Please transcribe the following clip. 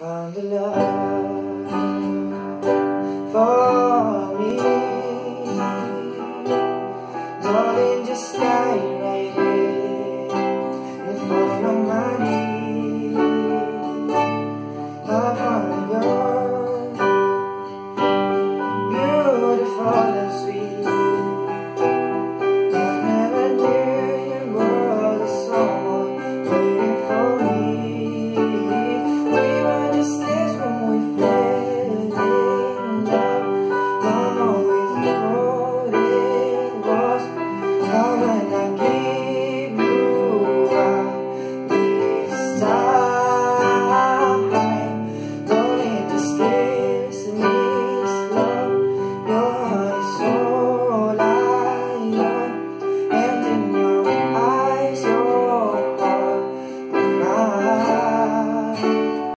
Found a love for me. darling.